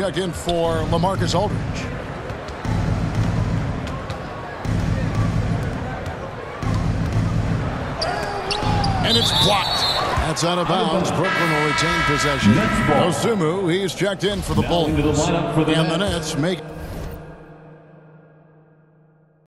Checked in for LaMarcus Aldridge. And it's blocked. That's out of bounds. Brooklyn will retain possession. Dosunmu, he's checked in for the Bulls. the for the and the Nets make